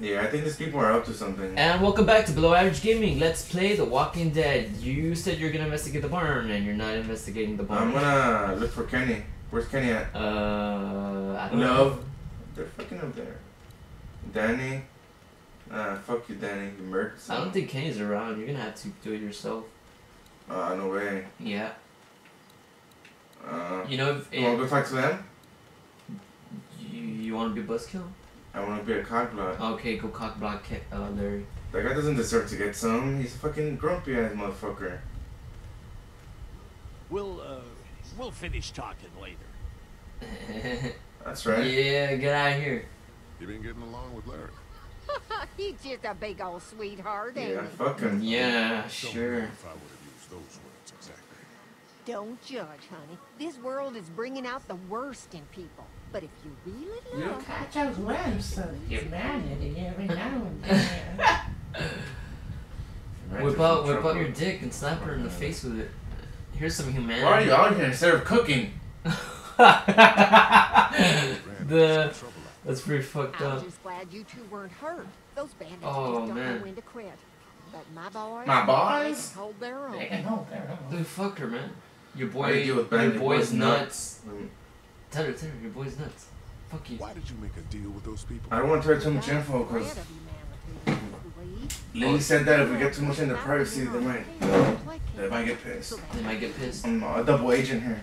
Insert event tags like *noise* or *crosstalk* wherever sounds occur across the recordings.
think these people are up to something. And welcome back to Below Average Gaming. Let's play The Walking Dead. You said you're gonna investigate the barn, and you're not investigating the barn. I'm gonna look for Kenny. Where's Kenny at? Uh, I don't know. Love. They're fucking up there. Danny. Ah, fuck you, Danny. You murdered I don't think Kenny's around. You're gonna have to do it yourself. Uh, no way. Yeah. Uh, You know, if, you wanna go talk to them? you, you want to be a buzzkill? I wanna be a cockblock. Okay, go cockblock Ke- uh, Larry. That guy doesn't deserve to get some. He's a fucking grumpy ass motherfucker. We'll, uh, we'll finish talking later. *laughs* That's right. Yeah, get out of here. You been getting along with Larry? *laughs* He's just a big old sweetheart, ain't Yeah, he? fuck him. Yeah, sure. if I would have used those words exactly. Don't judge, honey. This world is bringing out the worst in people. But if you really look, catch *laughs* a glimpse of humanity every now and then. Whip out, whip out your dick and slap her in the face with it. Here's some humanity. Why are you out here instead of cooking? *laughs* The some trouble out that's pretty fucked up. I'm just glad you two weren't hurt. Those bandits Oh, just don't man. know when to quit. But my boys, My they boys? can hold their They can hold their own. Dude, fuck her, man. Your How boy, you your boy's boys nuts. Mm. Tell her, tell her, your boy's nuts. Fuck you. Why did you make a deal with those people? I don't want to tell too much info because bread Lee. Lee said that if we get too much into privacy, they might, they might get pissed. They might get pissed. I'm a double agent here.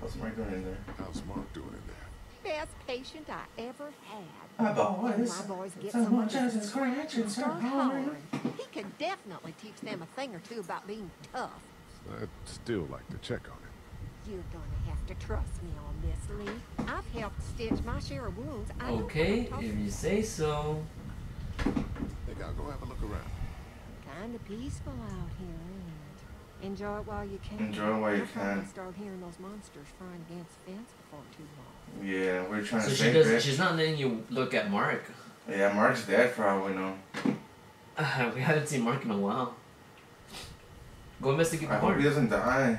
What's Mark doing in there? How's Mark doing in there? Best patient I ever had. My When boys. my boys get so so much much as a scratch and start hollering. He could definitely teach them a thing or two about being tough. I'd still like to check on him. You're gonna have to trust me on this, Lee. I've helped stitch my share of wounds. I Okay, if you say so. Think I'll go have a look around. Kind of peaceful out here, ain't it? Enjoy it while you can. Enjoy it while you I'll probably can. start hearing those monsters frying against the fence before too long. Yeah, we're trying So to she does. it. She's not letting you look at Mark. Yeah, Mark's dead for all we know. *laughs* we haven't seen Mark in a while. Go investigate I the hope barn. he doesn't die.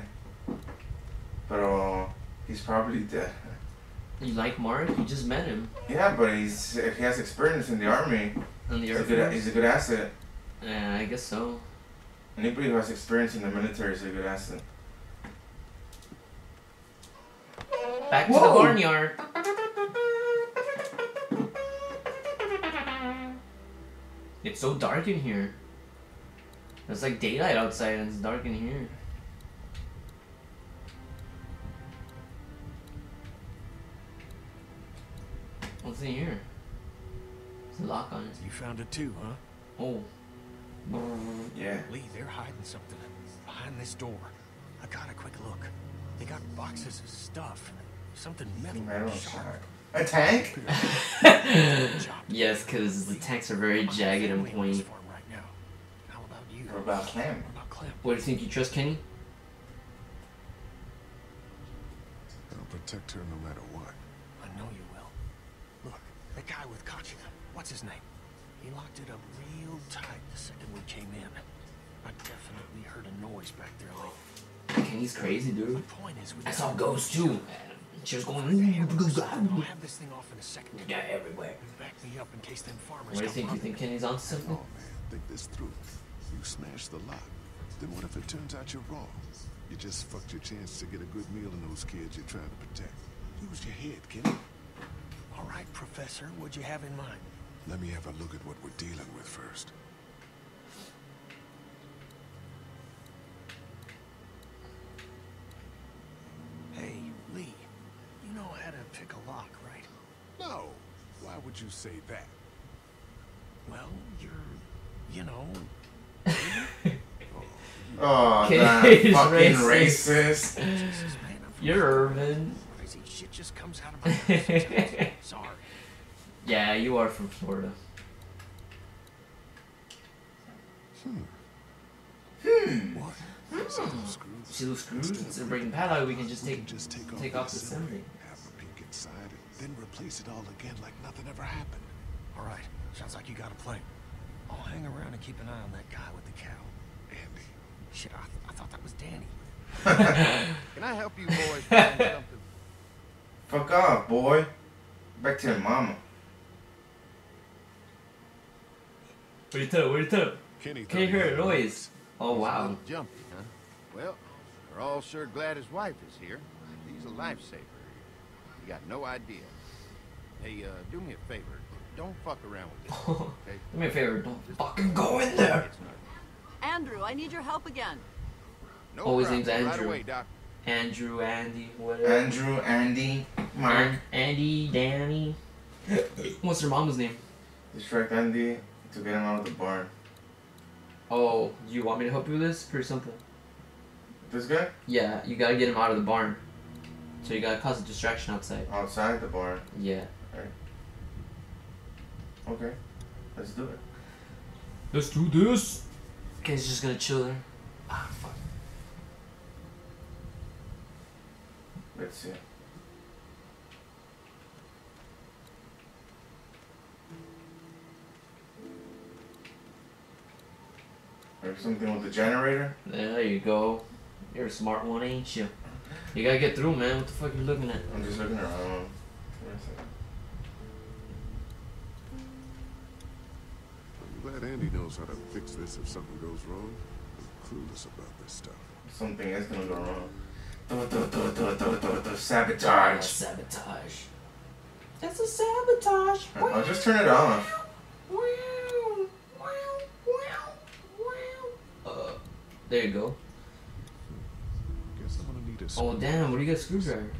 But uh, he's probably dead. You like Mark? You just met him Yeah, but he's if he has experience in the army. on the He's a good he's a good asset. Yeah, I guess so. Anybody who has experience in the military is a good asset. Back to the barnyard. It's so dark in here. It's like daylight outside and it's dark in here. Found it too, huh? Oh. Mm, yeah. Lee, they're hiding something behind this door. I got a quick look. They got boxes of stuff. Something metal. Metal sharp. A tank? *laughs* Yes, because the tanks are very jagged and family in this pointy. right now. How about you? What about Clem? What about Clem? What do you think? You trust Kenny? I'll protect her no matter what. I know you will. Look, the guy with Kachina, what's his name? He locked it up real tight the second we came in. I definitely heard a noise back there late. Kenny's crazy, dude. The point is, we I got- saw ghosts too. She was going. I'll have this thing off in a second. Yeah, everywhere. Back me up in case them farmers What do you think? You think Kenny's on something? Oh man, think this through. You smashed the lock. Then what if it turns out you're wrong? You just fucked your chance to get a good meal in those kids you're trying to protect. Use your head, Kenny. All right, Professor, what'd you have in mind? Let me have a look at what we're dealing with first. Hey, Lee, you know how to pick a lock, right? No. Why would you say that? Well, you're, you know, *laughs* Oh, Okay, that he's fucking racist. racist. Jesus, man, You're urban. crazy shit just comes out of my *laughs* mouth sometimes. Sorry. Yeah, you are from Florida. Hmm. Hmm. What? Hmm. See those screws? See those screws? Instead of breaking padlock, we can just We take can just take off, take the off the assembly. Have a peek inside then replace it all again like nothing ever happened. All right, sounds like you got a plan. I'll hang around and keep an eye on that guy with the cow. Andy, Shit, I, th- I thought that was Danny. *laughs* Can I help you boys find something? Fuck off, boy. Back to your mama. What you tell? What you tell? Kenny Can you hear had a noise? Oh He's wow. little jumpy, huh? Well, we're all sure glad his wife is here. He's a lifesaver. You got no idea. Hey, uh, do me a favor. Don't fuck around with this, *laughs* okay? Do me a favor, don't Just fucking go in there. Andrew, I need your help again. No Oh, his problem. name's Right Andrew. away, Doc. Andrew, Andy, whatever. Andrew, Andy, Mark. An- Andy, Danny. What's your mama's name? Distract Andy to get him out of the barn. Oh, you want me to help you with this? Pretty simple. This guy? Yeah, you gotta get him out of the barn. So you gotta cause a distraction outside. Outside the barn. Yeah. Alright. Okay. Let's do it. Let's do this. Okay, he's just gonna chill there. Ah, fuck. Let's see. Or something with the generator? There you go. You're a smart one, ain't you? You gotta get through, man. What the fuck are you looking at? I'm just looking around. Wait a second. I'm glad Andy knows how to fix this if something goes wrong. I'm clueless about this stuff. Something is gonna go wrong. Do, do, do, do, do, do, do. Sabotage. sabotage. That's a sabotage. I'll just turn it off. Uh, there you go. Guess I'm gonna need a Oh damn, what do you got a screwdriver?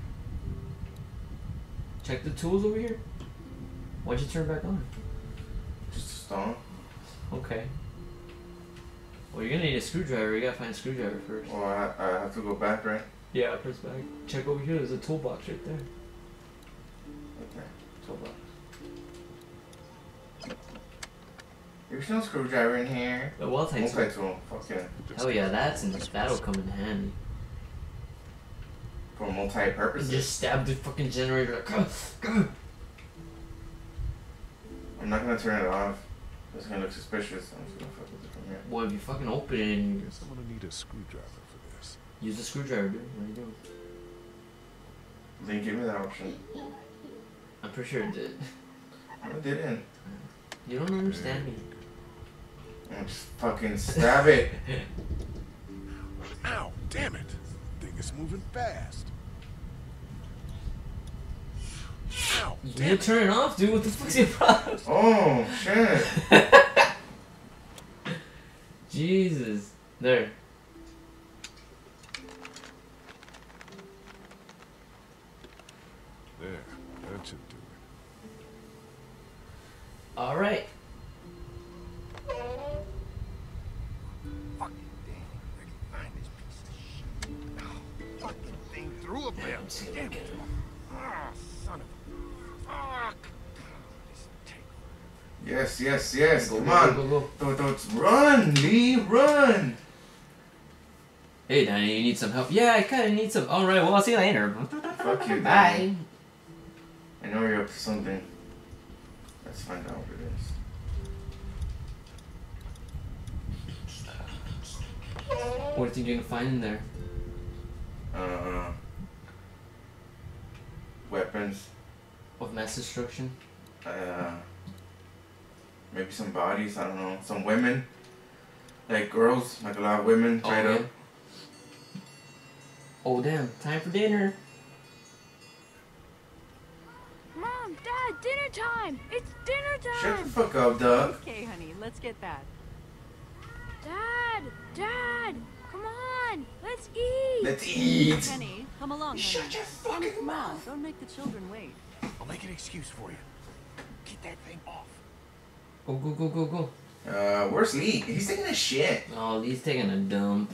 Check the tools over here. Why'd you turn it back on? Just a stone. Okay. Well, you're gonna need a screwdriver. You gotta find a screwdriver first. Well, I, I have to go back, right? Yeah, press back. Check over here. There's a toolbox right there. Okay. Toolbox. There's no screwdriver in here. The wall tight tool. Multi-tool. Fuck yeah. Just Hell yeah, that's in, that'll come in handy. For multi-purposes. Just stab the fucking generator. Like, go, go. I'm not gonna turn it off. It's gonna look suspicious. I'm just gonna fuck with it from here. Well, if you fucking open it and Guess I'm gonna need a screwdriver for this. use the screwdriver, dude. What are you doing? Then give me that option. I'm pretty sure it did. No, it didn't. You don't understand me. I'm just fucking stab it. Ow! Damn it! Thing is moving fast. Ow! You Damn need it! turn it off, dude. What the fuck's your problem? Oh shit. *laughs* Jesus. There. There, that should do it. All Damn it. Ah, son of a... Fuck. This will take Yes, yes, yes. Go, Come go, on. Go, go, go. Don't, don't run, Lee, run. Hey, Danny, you need some help? Yeah, I kind of need some. All right, well, I'll see you later. Fuck you, Bye. I know you're up to something. Let's find out what it is. What do you think you're gonna find in there? Uh, weapons. Of mass destruction? Uh, maybe some bodies. I don't know. Some women. Like girls. Like a lot of women Oh, tied yeah. up. Oh, damn. Time for dinner. Mom, Dad, dinner time! It's dinner time! Shut the time! fuck up, Doug. Okay, honey, let's get that. Dad, Dad, come on, let's eat! Let's eat. Penny, come along, Shut honey. your fucking mouth. don't make the children wait. I'll make an excuse for you. Get that thing off. Go, go, go, go, go. Uh, where's Lee? He's taking a shit. Oh, Lee's taking a dump.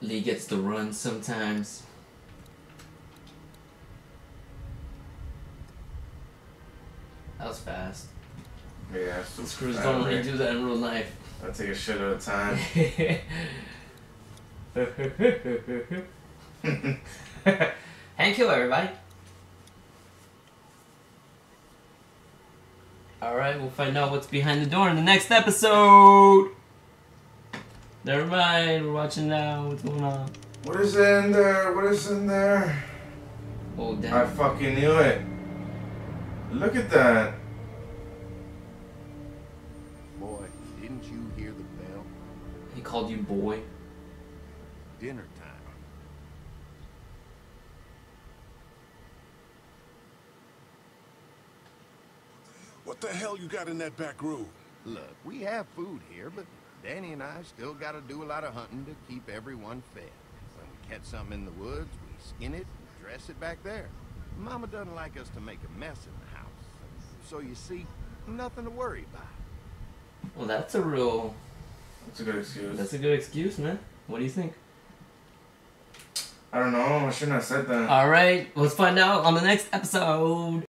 Lee gets to run sometimes. That was fast. Yeah, so Screws don't really do that in real life. I take a shit at a time. *laughs* *laughs* Thank you, everybody. Alright, we'll find out what's behind the door in the next episode. Never mind, we're watching now. What's going on? What is in there? What is in there? Oh, damn. I fucking knew it. Look at that. Boy, didn't you hear the bell? He called you boy. Dinner time. What the hell you got in that back room? Look, we have food here, but Danny and I still gotta do a lot of hunting to keep everyone fed. When we catch something in the woods, we skin it and dress it back there. Mama doesn't like us to make a mess in the house. So you see, nothing to worry about. Well, that's a real. That's a good excuse. That's a good excuse, man. What do you think? I don't know. I shouldn't have said that. All right, let's find out on the next episode.